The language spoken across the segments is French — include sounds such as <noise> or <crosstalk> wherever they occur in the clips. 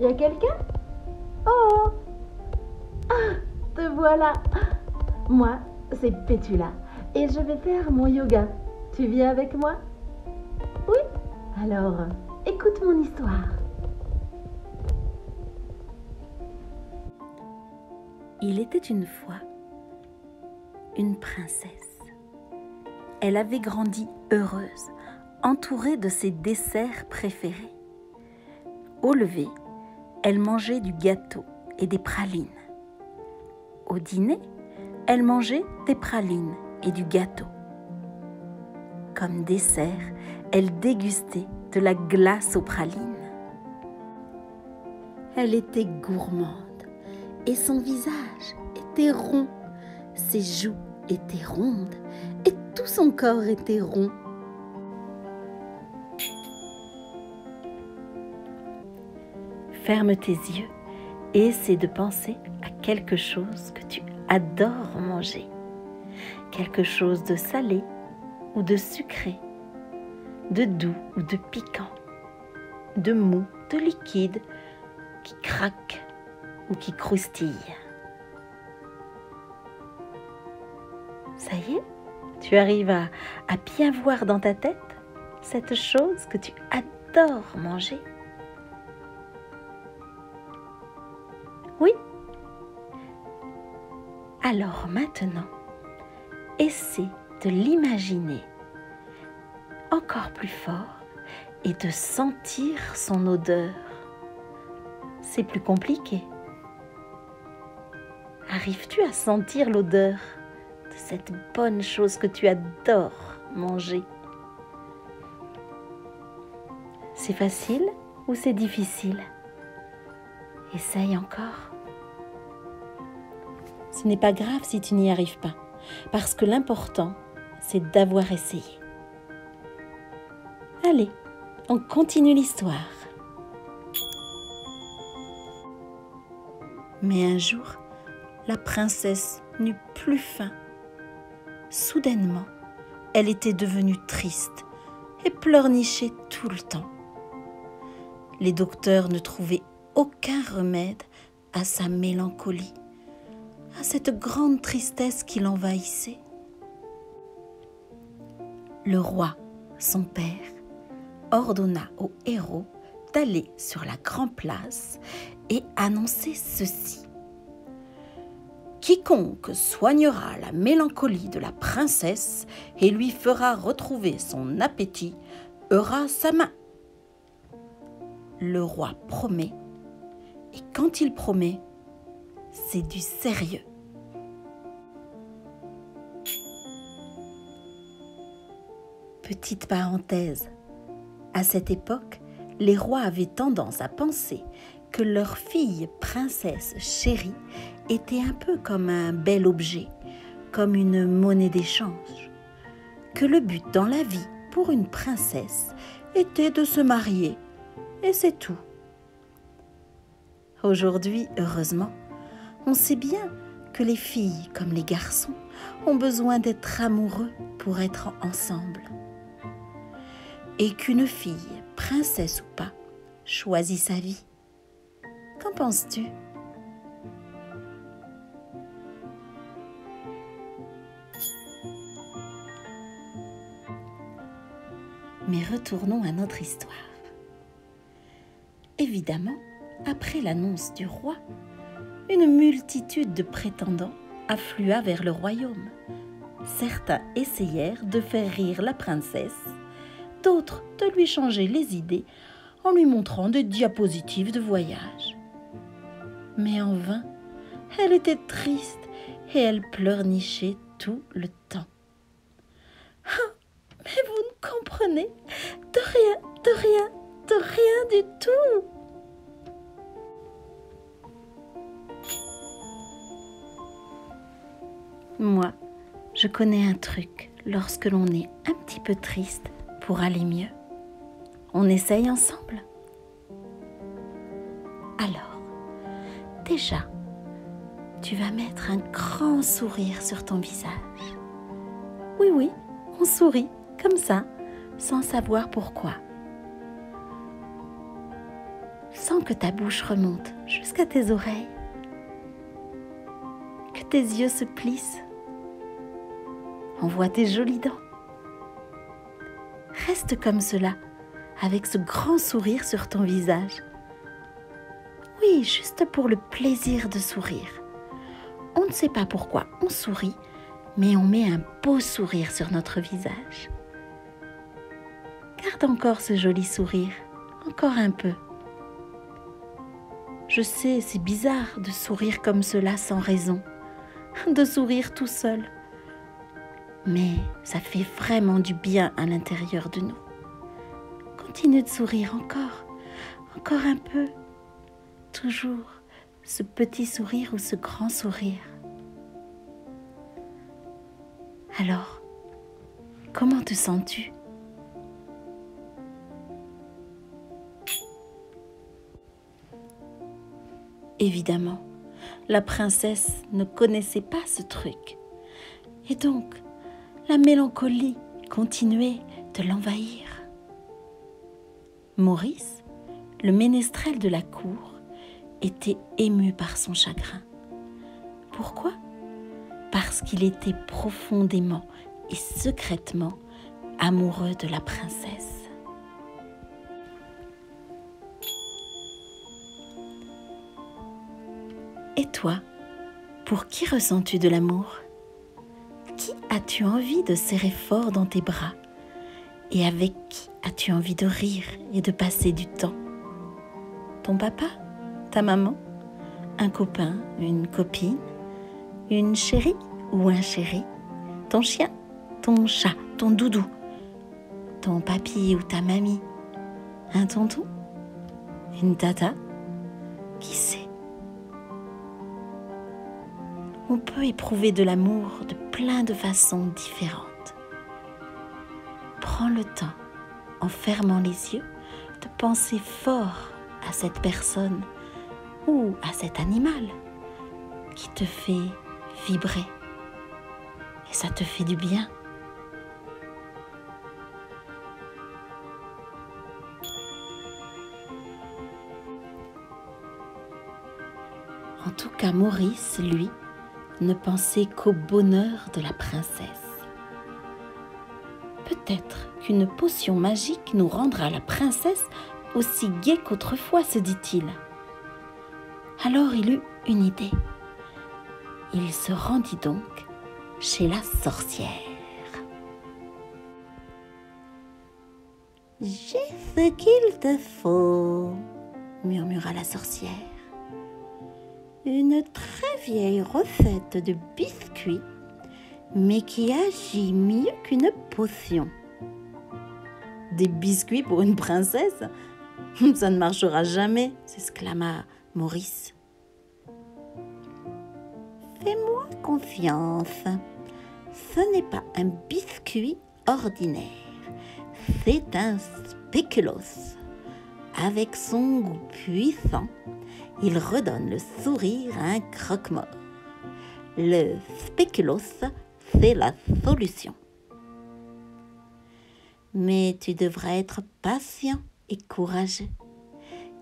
Y a quelqu'un? Oh Ah, te voilà Moi, c'est Pétula et je vais faire mon yoga. Tu viens avec moi? Oui Alors, écoute mon histoire. Il était une fois une princesse. Elle avait grandi heureuse, entourée de ses desserts préférés. Au lever, elle mangeait du gâteau et des pralines. Au dîner, elle mangeait des pralines et du gâteau. Comme dessert, elle dégustait de la glace aux pralines. Elle était gourmande et son visage était rond, ses joues étaient rondes et tout son corps était rond. Ferme tes yeux et essaie de penser à quelque chose que tu adores manger. Quelque chose de salé ou de sucré, de doux ou de piquant, de mou, de liquide, qui craque ou qui croustille. Ça y est, tu arrives à, bien voir dans ta tête cette chose que tu adores manger. Alors maintenant, essaie de l'imaginer encore plus fort et de sentir son odeur. C'est plus compliqué. Arrives-tu à sentir l'odeur de cette bonne chose que tu adores manger? C'est facile ou c'est difficile? Essaye encore. Ce n'est pas grave si tu n'y arrives pas, parce que l'important, c'est d'avoir essayé. Allez, on continue l'histoire. Mais un jour, la princesse n'eut plus faim. Soudainement, elle était devenue triste et pleurnichait tout le temps. Les docteurs ne trouvaient aucun remède à sa mélancolie, à cette grande tristesse qui l'envahissait. Le roi, son père, ordonna au héros d'aller sur la grande place et annoncer ceci. Quiconque soignera la mélancolie de la princesse et lui fera retrouver son appétit aura sa main. Le roi promet, et quand il promet, c'est du sérieux. Petite parenthèse, à cette époque, les rois avaient tendance à penser que leur fille princesse chérie était un peu comme un bel objet, comme une monnaie d'échange, que le but dans la vie pour une princesse était de se marier, et c'est tout. Aujourd'hui, heureusement, on sait bien que les filles comme les garçons ont besoin d'être amoureux pour être ensemble. Et qu'une fille, princesse ou pas, choisit sa vie. Qu'en penses-tu? Mais retournons à notre histoire. Évidemment, après l'annonce du roi, une multitude de prétendants afflua vers le royaume. Certains essayèrent de faire rire la princesse, d'autres de lui changer les idées en lui montrant des diapositives de voyage. Mais en vain, elle était triste et elle pleurnichait tout le temps. Ah, mais vous ne comprenez de rien, de rien, de rien du tout. Moi, je connais un truc lorsque l'on est un petit peu triste pour aller mieux. On essaye ensemble Alors, déjà, tu vas mettre un grand sourire sur ton visage. Oui, oui, on sourit comme ça, sans savoir pourquoi. Sens que ta bouche remonte jusqu'à tes oreilles, tes yeux se plissent. On voit tes jolies dents. Reste comme cela, avec ce grand sourire sur ton visage. Oui, juste pour le plaisir de sourire. On ne sait pas pourquoi on sourit, mais on met un beau sourire sur notre visage. Garde encore ce joli sourire, encore un peu. Je sais, c'est bizarre de sourire comme cela sans raison, de sourire tout seul. Mais ça fait vraiment du bien à l'intérieur de nous. Continue de sourire encore, encore un peu. Toujours ce petit sourire ou ce grand sourire. Alors, comment te sens-tu? Évidemment, la princesse ne connaissait pas ce truc. Et donc, la mélancolie continuait de l'envahir. Maurice, le ménestrel de la cour, était ému par son chagrin. Pourquoi? Parce qu'il était profondément et secrètement amoureux de la princesse. Toi, pour qui ressens-tu de l'amour? Qui as-tu envie de serrer fort dans tes bras? Et avec qui as-tu envie de rire et de passer du temps? Ton papa? Ta maman, un copain, une copine, une chérie ou un chéri, ton chien, ton chat, ton doudou, ton papy ou ta mamie, un tonton, une tata, qui sait? On peut éprouver de l'amour de plein de façons différentes. Prends le temps, en fermant les yeux, de penser fort à cette personne ou à cet animal qui te fait vibrer. Et ça te fait du bien. En tout cas, Maurice, lui, ne pensait qu'au bonheur de la princesse. Peut-être qu'une potion magique nous rendra la princesse aussi gaie qu'autrefois, se dit-il. Alors il eut une idée. Il se rendit donc chez la sorcière. J'ai ce qu'il te faut, murmura la sorcière. Une très vieille recette de biscuits, mais qui agit mieux qu'une potion. Des biscuits pour une princesse? <laughs> Ça ne marchera jamais, s'exclama Maurice. Fais-moi confiance. Ce n'est pas un biscuit ordinaire. C'est un spéculoos. Avec son goût puissant, il redonne le sourire à un croque-mort. Le spéculoos, c'est la solution. Mais tu devras être patient et courageux,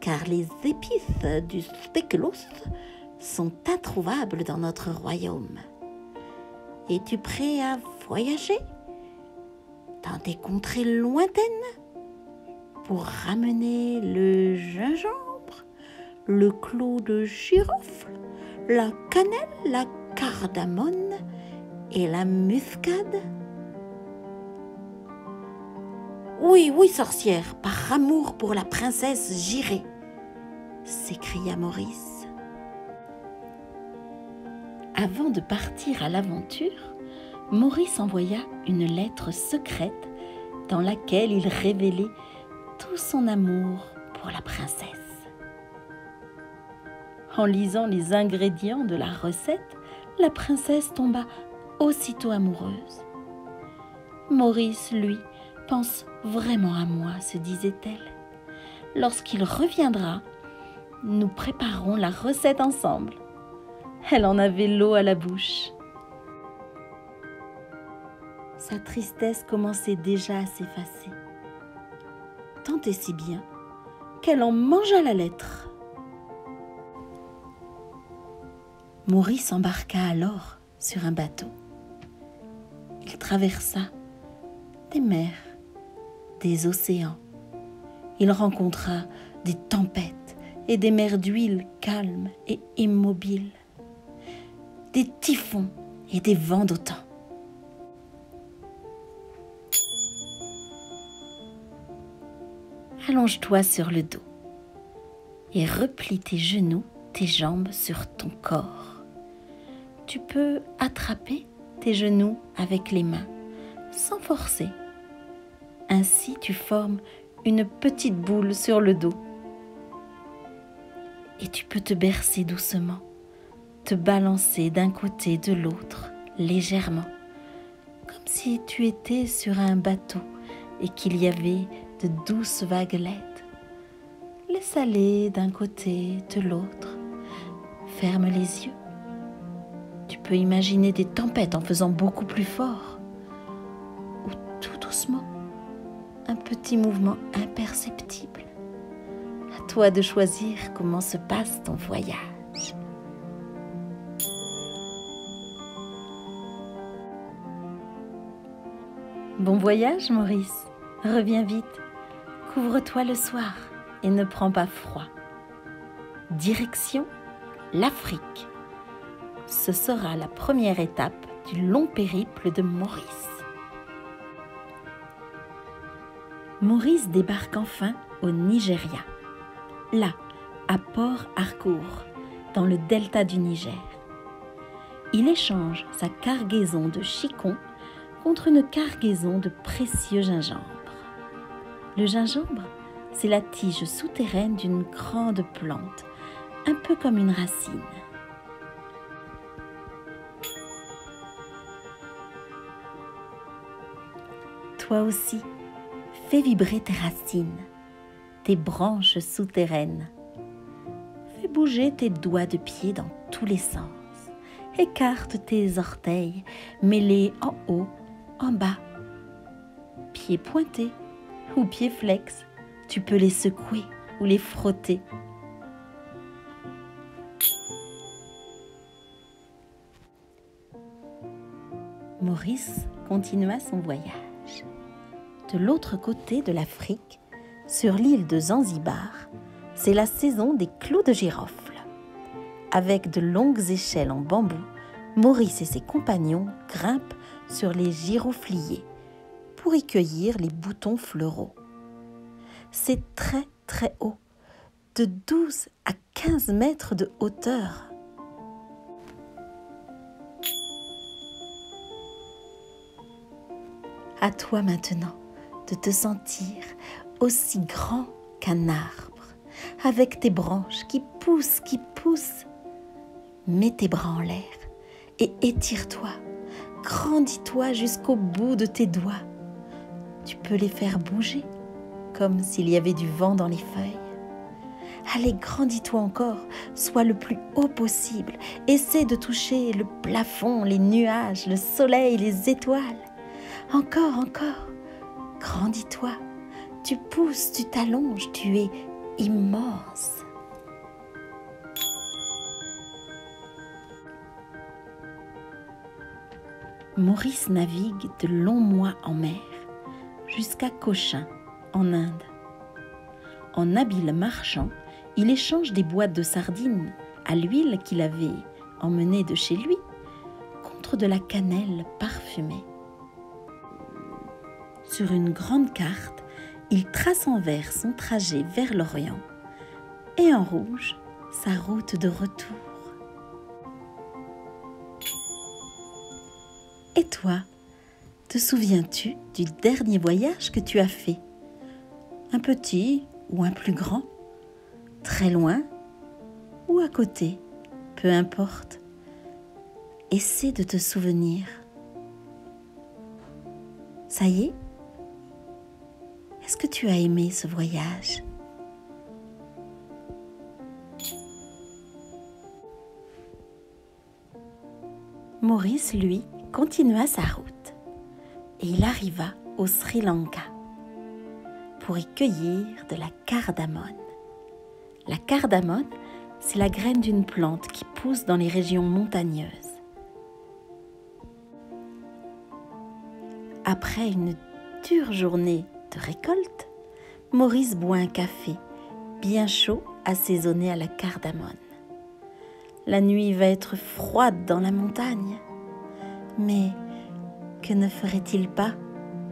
car les épices du spéculoos sont introuvables dans notre royaume. Es-tu prêt à voyager dans des contrées lointaines pour ramener le gingembre, le clou de girofle, la cannelle, la cardamone et la muscade Oui, oui, sorcière, par amour pour la princesse, j'irai, s'écria Maurice. Avant de partir à l'aventure, Maurice envoya une lettre secrète dans laquelle il révélait tout son amour pour la princesse. En lisant les ingrédients de la recette, la princesse tomba aussitôt amoureuse. Maurice, lui, pense vraiment à moi, se disait-elle. Lorsqu'il reviendra, nous préparerons la recette ensemble. Elle en avait l'eau à la bouche. Sa tristesse commençait déjà à s'effacer. Tant et si bien qu'elle en mangea la lettre. Maurice embarqua alors sur un bateau. Il traversa des mers, des océans. Il rencontra des tempêtes et des mers d'huile calmes et immobiles, des typhons et des vents d'automne. Allonge-toi sur le dos et replie tes genoux, tes jambes sur ton corps. Tu peux attraper tes genoux avec les mains sans forcer. Ainsi tu formes une petite boule sur le dos. Et tu peux te bercer doucement, te balancer d'un côté de l'autre légèrement, comme si tu étais sur un bateau et qu'il y avait de douces vaguelettes. Laisse aller d'un côté, de l'autre. Ferme les yeux. Imaginer des tempêtes en faisant beaucoup plus fort. Ou tout doucement, un petit mouvement imperceptible. À toi de choisir comment se passe ton voyage. Bon voyage, Maurice. Reviens vite. Couvre-toi le soir et ne prends pas froid. Direction l'Afrique. Ce sera la première étape du long périple de Maurice. Maurice débarque enfin au Nigeria, là, à Port Harcourt, dans le delta du Niger. Il échange sa cargaison de chicons contre une cargaison de précieux gingembre. Le gingembre, c'est la tige souterraine d'une grande plante, un peu comme une racine. Toi aussi, fais vibrer tes racines, tes branches souterraines. Fais bouger tes doigts de pied dans tous les sens. Écarte tes orteils, mets-les en haut, en bas. Pieds pointés ou pieds flex, tu peux les secouer ou les frotter. Maurice continua son voyage. De l'autre côté de l'Afrique, sur l'île de Zanzibar, c'est la saison des clous de girofle. Avec de longues échelles en bambou, Maurice et ses compagnons grimpent sur les girofliers pour y cueillir les boutons fleuraux. C'est très très haut, de 12 à 15 mètres de hauteur. À toi maintenant de te sentir aussi grand qu'un arbre, avec tes branches qui poussent, qui poussent. Mets tes bras en l'air et étire-toi, grandis-toi jusqu'au bout de tes doigts. Tu peux les faire bouger comme s'il y avait du vent dans les feuilles. Allez, grandis-toi encore, sois le plus haut possible. Essaie de toucher le plafond, les nuages, le soleil, les étoiles. Encore, encore. Grandis-toi. Tu pousses, tu t'allonges, tu es immense. Maurice navigue de longs mois en mer jusqu'à Cochin, en Inde. En habile marchand, il échange des boîtes de sardines à l'huile qu'il avait emmenées de chez lui contre de la cannelle parfumée. Sur une grande carte, il trace en vert son trajet vers l'Orient et en rouge sa route de retour. Et toi, te souviens-tu du dernier voyage que tu as fait? Un petit ou un plus grand? Très loin ou à côté? Peu importe. Essaie de te souvenir. Ça y est Est-ce que tu as aimé ce voyage? Maurice, lui, continua sa route et il arriva au Sri Lanka pour y cueillir de la cardamone. La cardamone, c'est la graine d'une plante qui pousse dans les régions montagneuses. Après une dure journée récolte, Maurice boit un café bien chaud assaisonné à la cardamone. La nuit va être froide dans la montagne, mais que ne ferait-il pas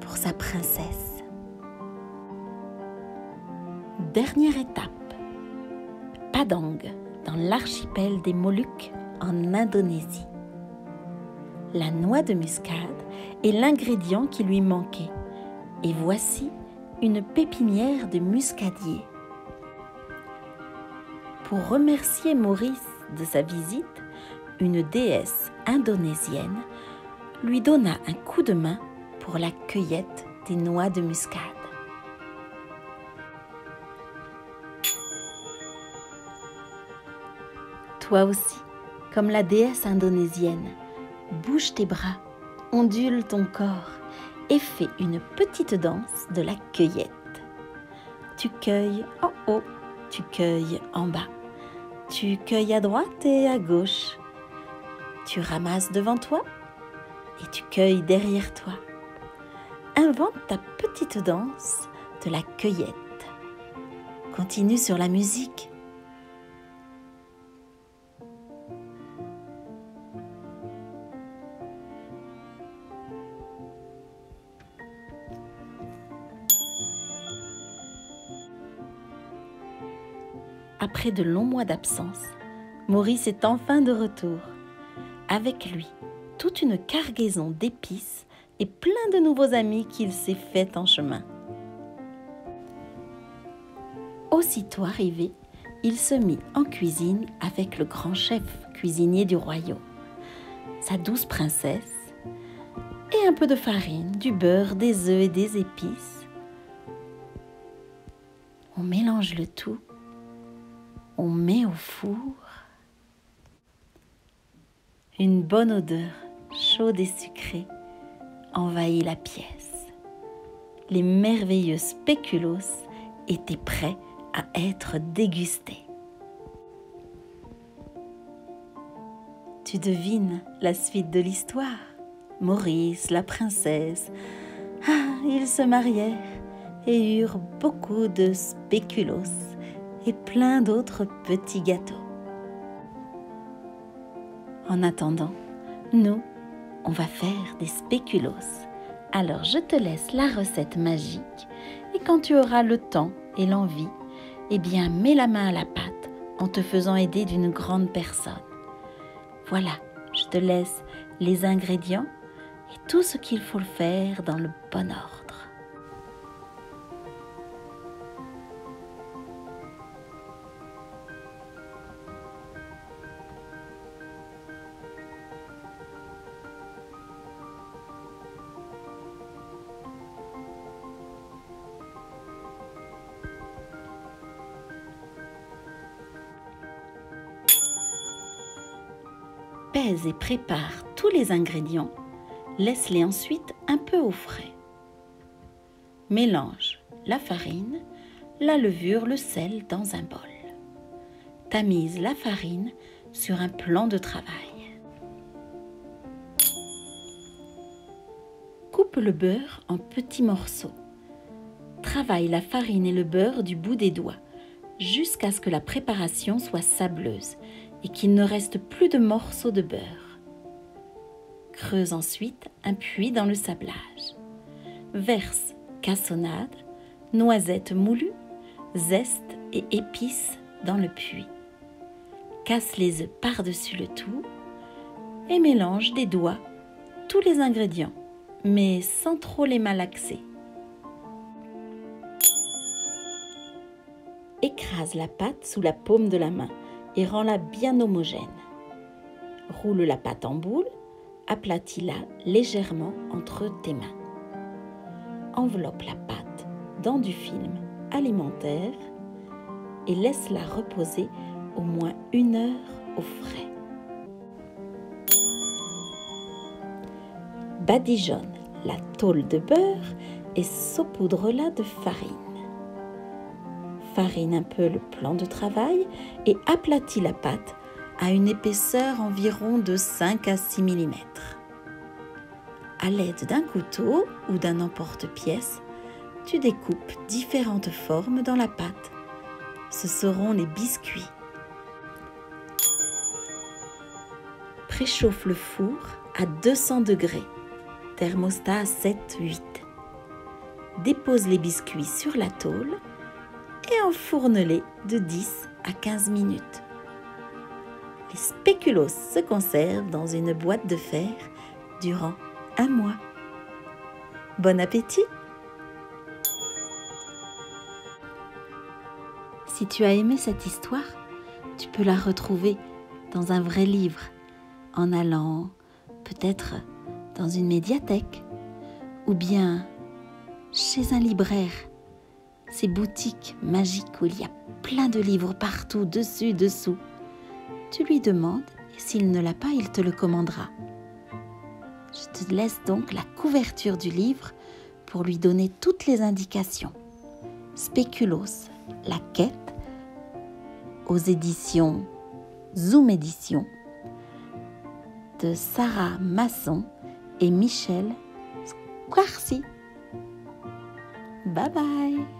pour sa princesse? Dernière étape, Padang, dans l'archipel des Moluques en Indonésie. La noix de muscade est l'ingrédient qui lui manquait. Et voici une pépinière de muscadier. Pour remercier Maurice de sa visite, une déesse indonésienne lui donna un coup de main pour la cueillette des noix de muscade. Toi aussi, comme la déesse indonésienne, bouge tes bras, ondule ton corps et fais une petite danse de la cueillette. Tu cueilles en haut, tu cueilles en bas, tu cueilles à droite et à gauche, tu ramasses devant toi et tu cueilles derrière toi. Invente ta petite danse de la cueillette. Continue sur la musique. De longs mois d'absence, Maurice est enfin de retour. Avec lui, toute une cargaison d'épices et plein de nouveaux amis qu'il s'est fait en chemin. Aussitôt arrivé, il se mit en cuisine avec le grand chef cuisinier du royaume, sa douce princesse, et un peu de farine, du beurre, des œufs et des épices. On mélange le tout, on met au four. Une bonne odeur chaude et sucrée envahit la pièce. Les merveilleux spéculoos étaient prêts à être dégustés. Tu devines la suite de l'histoire. Maurice, la princesse, ah, ils se marièrent et eurent beaucoup de spéculoos et plein d'autres petits gâteaux. En attendant, nous, on va faire des spéculoos. Alors je te laisse la recette magique et quand tu auras le temps et l'envie, eh bien mets la main à la pâte en te faisant aider d'une grande personne. Voilà, je te laisse les ingrédients et tout ce qu'il faut faire dans le bon ordre. Pèse et prépare tous les ingrédients, laisse-les ensuite un peu au frais. Mélange la farine, la levure, le sel dans un bol. Tamise la farine sur un plan de travail. Coupe le beurre en petits morceaux. Travaille la farine et le beurre du bout des doigts jusqu'à ce que la préparation soit sableuse et qu'il ne reste plus de morceaux de beurre. Creuse ensuite un puits dans le sablage. Verse cassonade, noisettes moulues, zeste et épices dans le puits. Casse les œufs par-dessus le tout et mélange des doigts tous les ingrédients, mais sans trop les malaxer. Écrase la pâte sous la paume de la main et rends-la bien homogène. Roule la pâte en boule, aplatis-la légèrement entre tes mains. Enveloppe la pâte dans du film alimentaire et laisse-la reposer au moins une heure au frais. Badigeonne la tôle de beurre et saupoudre-la de farine. Farine un peu le plan de travail et aplatis la pâte à une épaisseur environ de 5 à 6 mm. À l'aide d'un couteau ou d'un emporte-pièce, tu découpes différentes formes dans la pâte. Ce seront les biscuits. Préchauffe le four à 200 degrés, thermostat 7-8. Dépose les biscuits sur la tôle et enfourne-les de 10 à 15 minutes. Les spéculoos se conservent dans une boîte de fer durant un mois. Bon appétit Si tu as aimé cette histoire, tu peux la retrouver dans un vrai livre en allant peut-être dans une médiathèque ou bien chez un libraire. Ces boutiques magiques où il y a plein de livres partout, dessus, dessous. Tu lui demandes et s'il ne l'a pas, il te le commandera. Je te laisse donc la couverture du livre pour lui donner toutes les indications. Spéculos, la quête, aux éditions Zoom Édition de Sarah Masson et Michel Squarcy. Bye bye